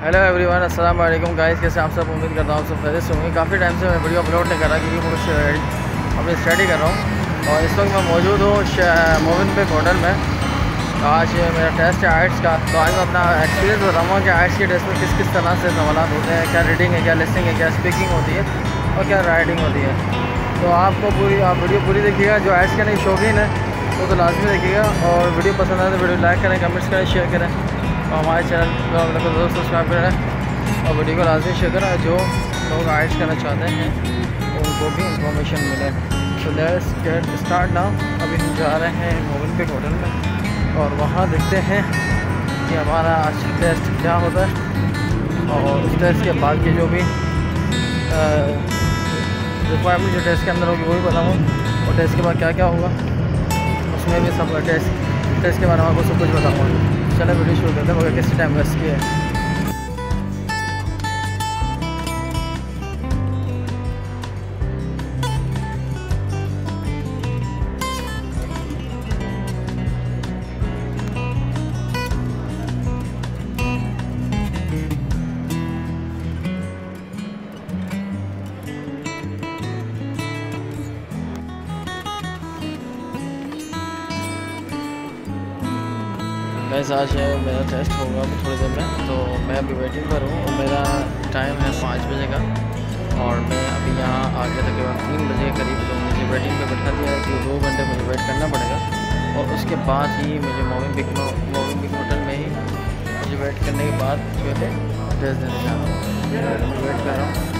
Hello every one السلام علیکم guys کیسے آپ سب امید کرتا ہوں سب خیریت سے ہوں گے کافی ٹائم سے میں ویڈیو اپلوڈ نہیں کر رہا کیونکہ میں کچھ اپنی اسٹڈی کر رہا ہوں اور اس وقت میں موجود ہوں مومن پیک ہوٹل میں آج میرا ٹیسٹ ہے آرٹس کا تو آج میں اپنا ایکسپیرینس بتاؤں گا کہ آرٹس کے ٹیسٹ میں کس کس طرح سے سوالات ہوتے ہیں کیا ریڈنگ ہے کیا لسننگ ہے کیا اسپیکنگ ہوتی ہے اور کیا رائٹنگ ہوتی ہے تو آپ کو پوری آپ ویڈیو پوری دیکھیے گا جو آرٹس کے نہیں شوقین ہے وہ تو لازمی دیکھیے گا اور ویڈیو پسند آئے تو ویڈیو لائک کریں کمنٹس کریں شیئر کریں اور ہمارے چینل کو دوست سبسکرائب کریں اور ویڈیو کو لازمی شیئر کریں جو لوگ آرٹس کرنا چاہتے ہیں، ان کو بھی انفارمیشن ملے۔ تو لیٹس گیٹ اسٹارٹ نا ابھی ہم جا رہے ہیں موبن پک ہوٹل میں اور وہاں دیکھتے ہیں کہ ہمارا آج ٹیسٹ کیا ہوتا ہے۔ اور اس ٹیسٹ کے بعد کے جو بھی ریکوائرمنٹ جو ٹیسٹ کے اندر ہوگی، وہ بھی بتاؤں۔ اور ٹیسٹ کے بعد کیا کیا ہوگا، اس میں بھی سب ٹیسٹ ٹیسٹ کے بارے میں آپ کو سب کچھ بتاؤں۔ گا چلیں ویڈیو شروع کرتے ہیں مگر کسی ٹائم ویسٹ کی ہے گیس آج میرا ٹیسٹ ہوگا تھوڑی دیر میں، تو میں ابھی ویٹنگ پر ہوں میرا ٹائم ہے پانچ بجے کا اور میں ابھی یہاں آ گیا تقریباً تین بجے کے قریب تو مجھے ویٹنگ پہ بیٹھا دیا ہے کہ دو گھنٹے مجھے ویٹ کرنا پڑے گا اور اس کے بعد ہی مجھے movie pick movie pick hotel میں ہی مجھے ویٹ کرنے کے بعد جو ہے ٹیسٹ دینے جا رہا ہوں ویٹ کر رہا ہوں۔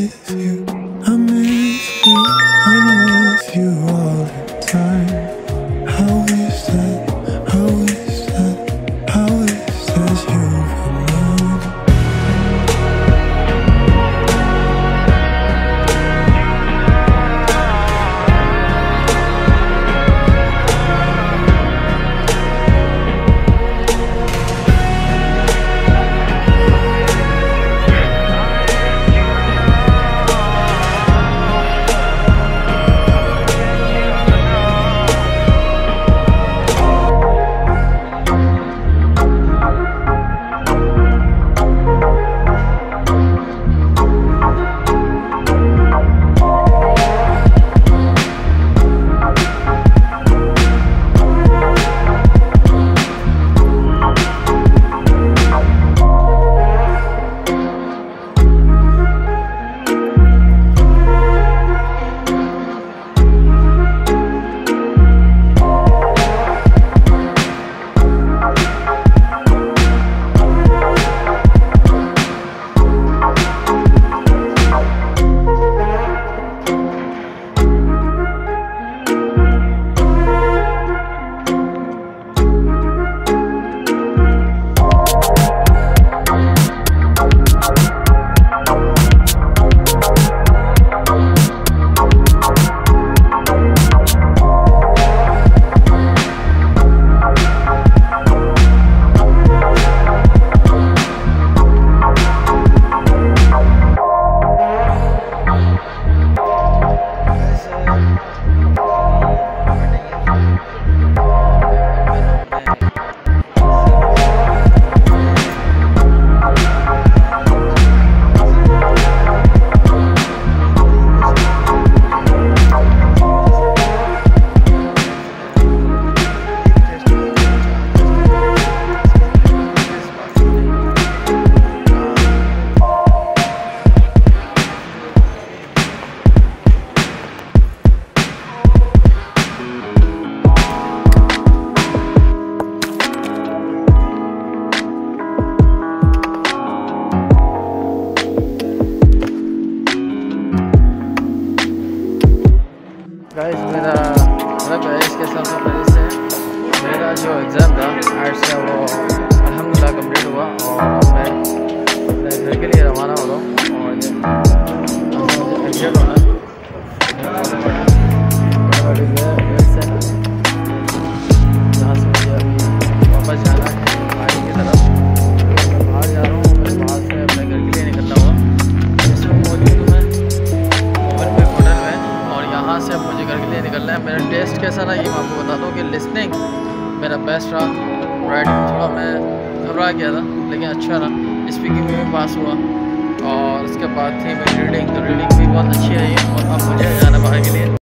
miss you, I miss you, I miss you all کے لیے روانہ ہو رہا ہوں اور ہونا جہاں سے مجھے ابھی واپس جانا ہے گاڑی کی طرف باہر جا رہا ہوں میں باہر سے اپنے گھر کے لیے نکلتا ہوا اس وقت موجود ہوں میں پہ ہوٹل میں اور یہاں سے اب مجھے گھر کے لیے نکلنا ہے میرا ٹیسٹ کیسا رہا یہ میں آپ کو بتاتا ہوں کہ لسننگ میرا بیسٹ رہا رائٹنگ تھوڑا میں گھبرا گیا تھا لیکن اچھا رہا اسپیکنگ میں بھی پاس ہوا اور اس کے بعد تھی میری ریڈنگ تو ریڈنگ بھی بہت اچھی رہی اور اب مجھے جانا باہر کے لیے